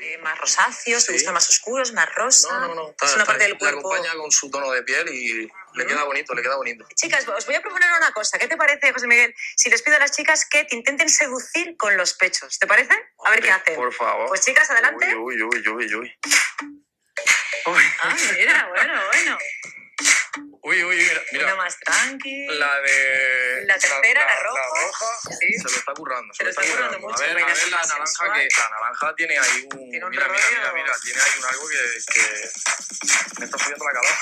Eh, más rosáceos, te Sí. gustan más oscuros, más rosa. No, no, no. es está- una está- parte del le cuerpo. acompaña con su tono de piel y le queda bonito, le queda bonito. Chicas, os voy a proponer una cosa. ¿Qué te parece, José Miguel? Si les pido a las chicas que te intenten seducir con los pechos. ¿Te parece? A ver qué hacen. Por favor. Pues chicas, adelante. Uy, uy, uy, uy, uy. Uy, Ah, mira, bueno, bueno. Uy, uy, mira, mira. Una más tranqui. La de. La tercera, la roja. roja, Sí. Se lo está currando. Se, Se lo está currando. mucho, A ver, a ver la sensual. naranja que. La naranja tiene ahí un. Tiene un mira, mira, mira, mira. Tiene ahí un algo que, que me está subiendo la calor.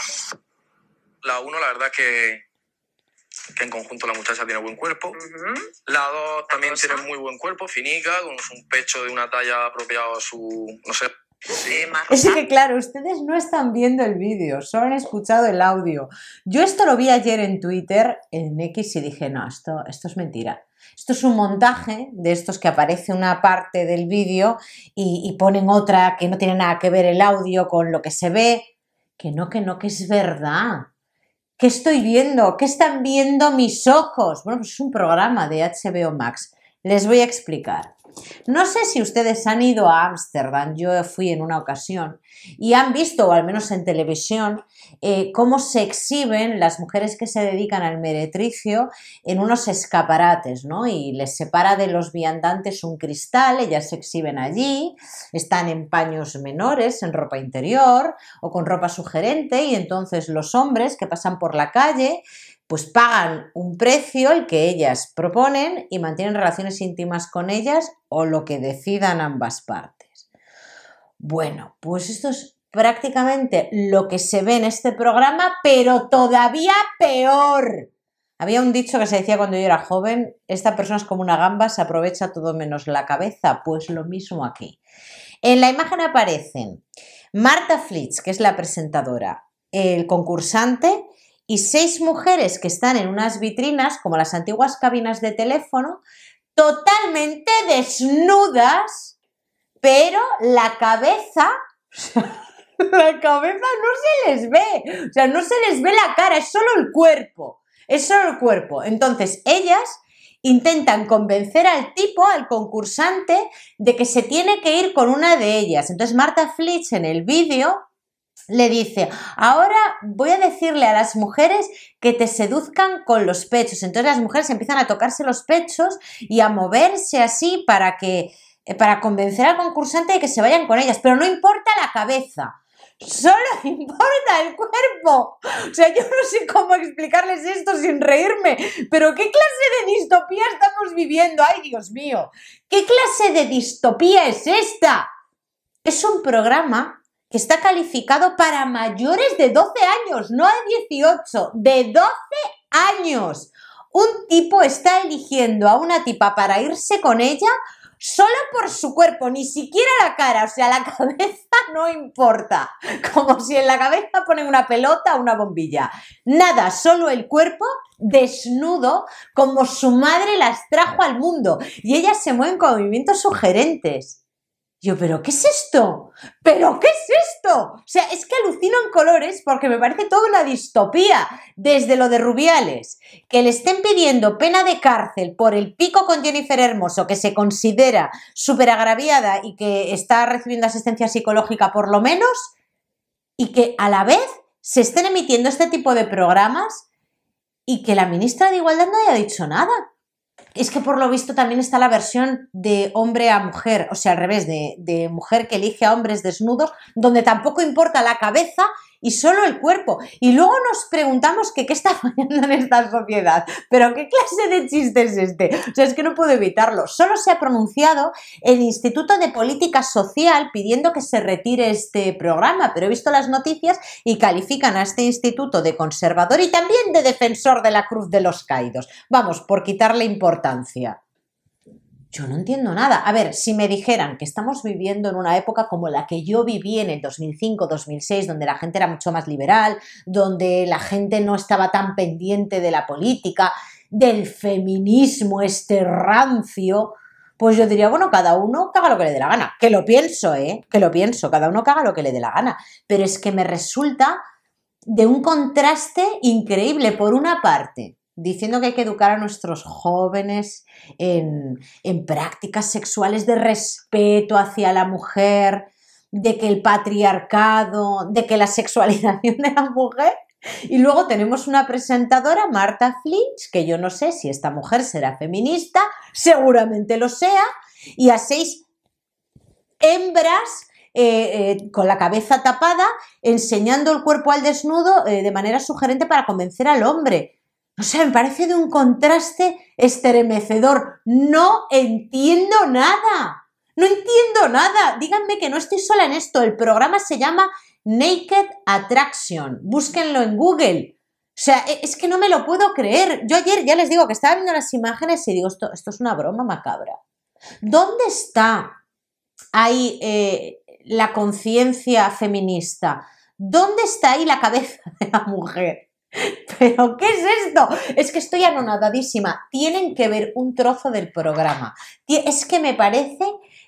La uno, la verdad es que. Que en conjunto la muchacha tiene buen cuerpo. La dos también rosa. tiene muy buen cuerpo, finica, con un pecho de una talla apropiado a su. No sé. Es que claro, ustedes no están viendo el vídeo, solo han escuchado el audio. Yo esto lo vi ayer en Twitter, en X, y dije, no, esto, esto es mentira. Esto es un montaje de estos que aparece una parte del vídeo y, y ponen otra que no tiene nada que ver el audio con lo que se ve. Que no, que no, que es verdad. ¿Qué estoy viendo? ¿Qué están viendo mis ojos? Bueno, pues es un programa de HBO Max. Les voy a explicar. No sé si ustedes han ido a Ámsterdam, yo fui en una ocasión, y han visto, o al menos en televisión, eh, cómo se exhiben las mujeres que se dedican al meretricio en unos escaparates, ¿no? Y les separa de los viandantes un cristal, ellas se exhiben allí, están en paños menores, en ropa interior o con ropa sugerente, y entonces los hombres que pasan por la calle pues pagan un precio, el que ellas proponen, y mantienen relaciones íntimas con ellas o lo que decidan ambas partes. Bueno, pues esto es prácticamente lo que se ve en este programa, pero todavía peor. Había un dicho que se decía cuando yo era joven, esta persona es como una gamba, se aprovecha todo menos la cabeza, pues lo mismo aquí. En la imagen aparecen Marta Flitz, que es la presentadora, el concursante y seis mujeres que están en unas vitrinas, como las antiguas cabinas de teléfono, totalmente desnudas, pero la cabeza, la cabeza no se les ve, o sea, no se les ve la cara, es solo el cuerpo, es solo el cuerpo. Entonces, ellas intentan convencer al tipo, al concursante, de que se tiene que ir con una de ellas. Entonces, Marta Flitz en el vídeo le dice, ahora voy a decirle a las mujeres que te seduzcan con los pechos. Entonces las mujeres empiezan a tocarse los pechos y a moverse así para que eh, para convencer al concursante de que se vayan con ellas, pero no importa la cabeza. Solo importa el cuerpo. O sea, yo no sé cómo explicarles esto sin reírme, pero ¿qué clase de distopía estamos viviendo? Ay, Dios mío, ¿qué clase de distopía es esta? Es un programa que está calificado para mayores de 12 años, no de 18, de 12 años. Un tipo está eligiendo a una tipa para irse con ella solo por su cuerpo, ni siquiera la cara, o sea, la cabeza no importa, como si en la cabeza ponen una pelota o una bombilla. Nada, solo el cuerpo desnudo como su madre las trajo al mundo y ellas se mueven con movimientos sugerentes. Yo, ¿pero qué es esto? ¿Pero qué es esto? O sea, es que alucino en colores porque me parece toda una distopía. Desde lo de Rubiales, que le estén pidiendo pena de cárcel por el pico con Jennifer Hermoso, que se considera súper agraviada y que está recibiendo asistencia psicológica por lo menos, y que a la vez se estén emitiendo este tipo de programas y que la ministra de Igualdad no haya dicho nada es que por lo visto también está la versión de hombre a mujer, o sea, al revés, de, mujer que elige a hombres desnudos, donde tampoco importa la cabeza y solo el cuerpo. Y luego nos preguntamos qué está fallando en esta sociedad. Pero ¿qué clase de chiste es este? O sea, es que no puedo evitarlo. Solo se ha pronunciado el Instituto de Política Social pidiendo que se retire este programa, pero he visto las noticias y califican a este instituto de conservador y también de defensor de la cruz de los caídos. Vamos, por quitarle importancia. Yo no entiendo nada. A ver, si me dijeran que estamos viviendo en una época como la que yo viví en el 2005-2006, donde la gente era mucho más liberal, donde la gente no estaba tan pendiente de la política, del feminismo este rancio, pues yo diría, bueno, cada uno caga lo que le dé la gana. Que lo pienso, ¿eh? Que lo pienso, cada uno caga lo que le dé la gana. Pero es que me resulta de un contraste increíble. Por una parte, diciendo que hay que educar a nuestros jóvenes en, en prácticas sexuales de respeto hacia la mujer, de que el patriarcado, de que la sexualización de la mujer y luego tenemos una presentadora, Marta Flinch, que yo no sé si esta mujer será feminista, seguramente lo sea, y a seis hembras eh, eh, con la cabeza tapada, enseñando el cuerpo al desnudo eh, de manera sugerente para convencer al hombre. O sea, me parece de un contraste estremecedor. No entiendo nada. No entiendo nada. Díganme que no estoy sola en esto. El programa se llama Naked Attraction. Búsquenlo en Google. O sea, e, es que no me lo puedo creer. Yo ayer ya les digo que estaba viendo las imágenes y digo, esto, esto es una broma macabra. ¿Dónde está ahí eh, la conciencia feminista? ¿Dónde está ahí la cabeza de la mujer? ¿Pero qué es esto? Es que estoy anonadadísima. Tienen que ver un trozo del programa. Es que me parece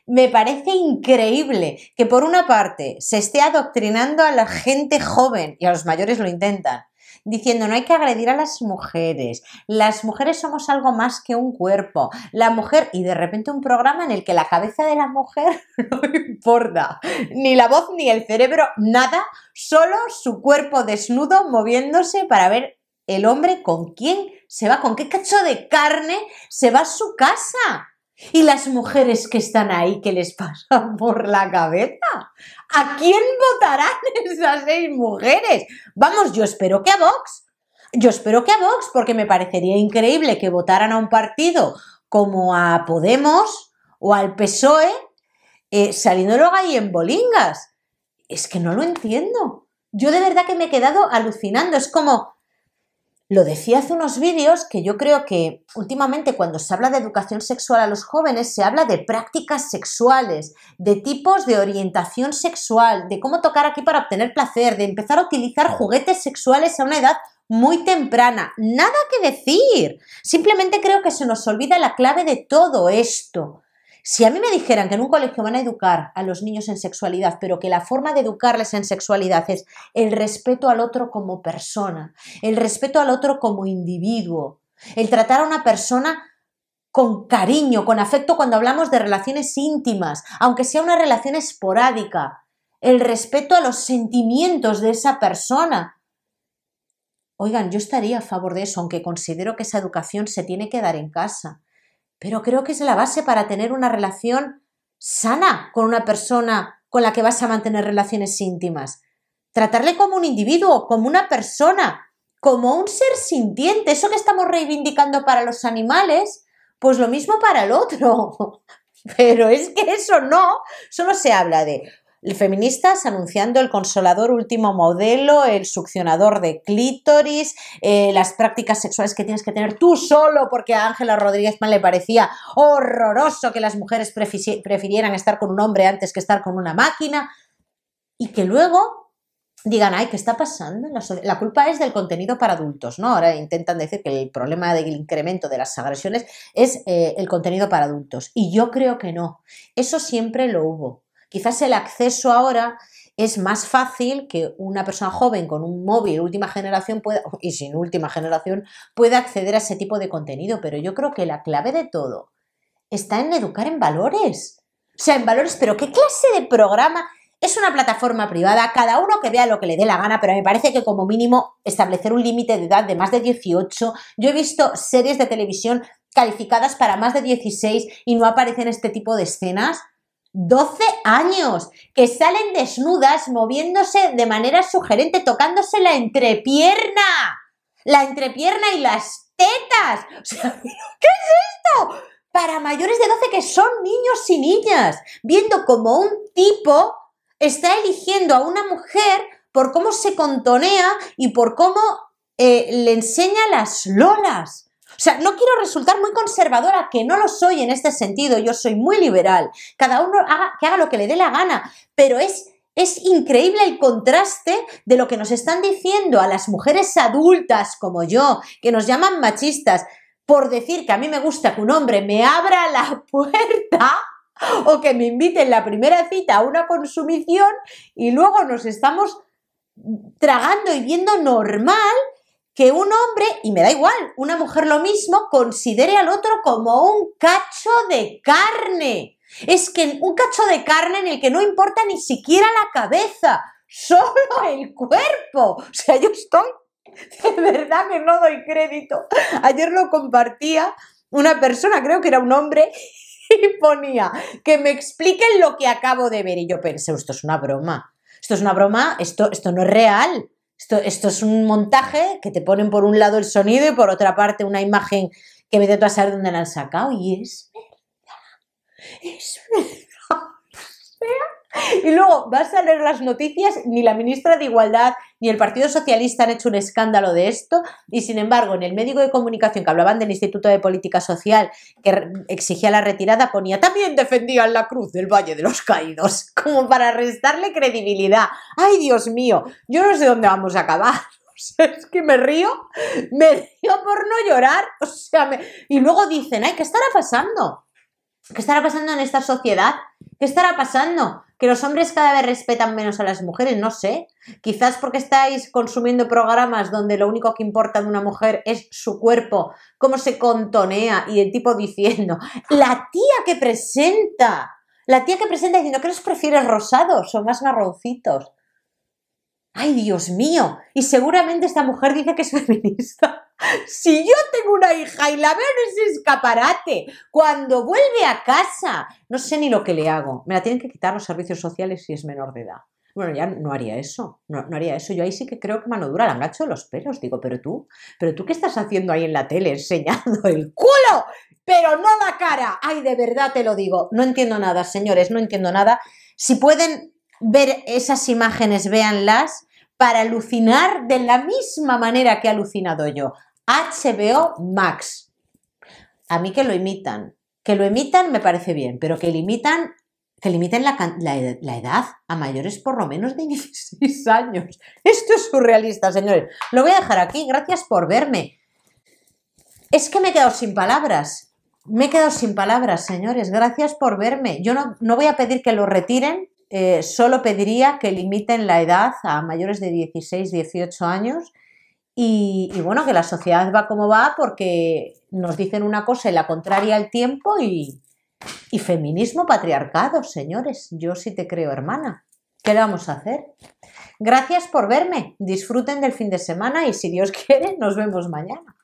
me parece increíble que por una parte se esté adoctrinando a la gente joven y a los mayores lo intentan, diciendo no hay que agredir a las mujeres, las mujeres somos algo más que un cuerpo, la mujer y de repente un programa en el que la cabeza de la mujer no importa, ni la voz ni el cerebro, nada, solo su cuerpo desnudo moviéndose para ver el hombre con quién se va, con qué cacho de carne se va a su casa. ¿Y las mujeres que están ahí, qué les pasan por la cabeza? ¿A quién votarán esas seis mujeres? Vamos, yo espero que a Vox. Yo espero que a Vox, porque me parecería increíble que votaran a un partido como a Podemos o al PSOE, eh, saliendo luego ahí en bolingas. Es que no lo entiendo. Yo de verdad que me he quedado alucinando. Es como, lo decía hace unos vídeos que yo creo que últimamente cuando se habla de educación sexual a los jóvenes se habla de prácticas sexuales, de tipos de orientación sexual, de cómo tocar aquí para obtener placer, de empezar a utilizar juguetes sexuales a una edad muy temprana. Nada que decir. Simplemente creo que se nos olvida la clave de todo esto. Si a mí me dijeran que en un colegio van a educar a los niños en sexualidad, pero que la forma de educarles en sexualidad es el respeto al otro como persona, el respeto al otro como individuo, el tratar a una persona con cariño, con afecto cuando hablamos de relaciones íntimas, aunque sea una relación esporádica, el respeto a los sentimientos de esa persona. Oigan, yo estaría a favor de eso, aunque considero que esa educación se tiene que dar en casa pero creo que es la base para tener una relación sana con una persona con la que vas a mantener relaciones íntimas. Tratarle como un individuo, como una persona, como un ser sintiente. Eso que estamos reivindicando para los animales, pues lo mismo para el otro. Pero es que eso no, solo se habla de feministas anunciando el consolador último modelo, el succionador de clítoris, eh, las prácticas sexuales que tienes que tener tú solo, porque a Ángela Rodríguez Man le parecía horroroso que las mujeres prefirieran estar con un hombre antes que estar con una máquina, y que luego digan, ay, ¿qué está pasando? La, culpa es del contenido para adultos, ¿no? Ahora intentan decir que el problema del incremento de las agresiones es eh, el contenido para adultos. Y yo creo que no. Eso siempre lo hubo. Quizás el acceso ahora es más fácil que una persona joven con un móvil última generación pueda, y sin última generación pueda acceder a ese tipo de contenido, pero yo creo que la clave de todo está en educar en valores. O sea, en valores, pero ¿qué clase de programa? Es una plataforma privada, cada uno que vea lo que le dé la gana, pero me parece que como mínimo establecer un límite de edad de más de 18. Yo he visto series de televisión calificadas para más de 16 y no aparecen este tipo de escenas. 12 años, que salen desnudas, moviéndose de manera sugerente, tocándose la entrepierna, la entrepierna y las tetas. ¿qué es esto? Para mayores de 12 que son niños y niñas, viendo como un tipo está eligiendo a una mujer por cómo se contonea y por cómo eh, le enseña las lolas. O sea, no quiero resultar muy conservadora, que no lo soy en este sentido, yo soy muy liberal. Cada uno haga, que haga lo que le dé la gana, pero es es increíble el contraste de lo que nos están diciendo a las mujeres adultas como yo, que nos llaman machistas, por decir que a mí me gusta que un hombre me abra la puerta o que me invite en la primera cita a una consumición y luego nos estamos tragando y viendo normal que un hombre, y me da igual, una mujer lo mismo, considere al otro como un cacho de carne. Es que un cacho de carne en el que no importa ni siquiera la cabeza, solo el cuerpo. O sea, yo estoy, de verdad que no doy crédito. Ayer lo compartía una persona, creo que era un hombre, y ponía que me expliquen lo que acabo de ver. Y yo pensé, esto es una broma. Esto es una broma, esto, esto no es real. Esto, esto es un montaje que te ponen por un lado el sonido y por otra parte una imagen que me a saber dónde la han sacado. Y es verdad. Es verdad. Y luego vas a leer las noticias, ni la ministra de Igualdad ni el Partido Socialista han hecho un escándalo de esto, y sin embargo, en el médico de comunicación que hablaban del Instituto de Política Social que exigía la retirada, ponía también defendían la cruz del Valle de los Caídos, como para restarle credibilidad. ¡Ay, Dios mío! Yo no sé dónde vamos a acabar. es que me río, me río por no llorar. O sea, y luego dicen, ay, ¿qué estará pasando? ¿Qué estará pasando en esta sociedad? ¿Qué estará pasando? que los hombres cada vez respetan menos a las mujeres, no sé. Quizás porque estáis consumiendo programas donde lo único que importa de una mujer es su cuerpo, cómo se contonea y el tipo diciendo, la tía que presenta, la tía que presenta diciendo que los prefieres rosados o más marroncitos. ¡Ay, Dios mío! Y seguramente esta mujer dice que es feminista. Si yo tengo una hija y la veo en ese escaparate, cuando vuelve a casa, no sé ni lo que le hago. Me la tienen que quitar los servicios sociales si es menor de edad. Bueno, ya no haría eso, no, haría eso. Yo ahí sí que creo que mano dura, la engancho de los pelos. Digo, pero tú, pero tú qué estás haciendo ahí en la tele enseñando el culo, pero no la cara. Ay, de verdad te lo digo. No entiendo nada, señores, no entiendo nada. Si pueden ver esas imágenes, véanlas para alucinar de la misma manera que he alucinado yo. HBO Max. A mí que lo imitan. Que lo imitan me parece bien, pero que limitan que limiten la, edad a mayores por lo menos de 16 años. Esto es surrealista, señores. Lo voy a dejar aquí. Gracias por verme. Es que me he quedado sin palabras. Me he quedado sin palabras, señores. Gracias por verme. Yo no, no voy a pedir que lo retiren eh, solo pediría que limiten la edad a mayores de 16, 18 años y, bueno, que la sociedad va como va porque nos dicen una cosa y la contraria al tiempo y, y feminismo patriarcado, señores. Yo sí te creo, hermana. ¿Qué le vamos a hacer? Gracias por verme. Disfruten del fin de semana y si Dios quiere, nos vemos mañana.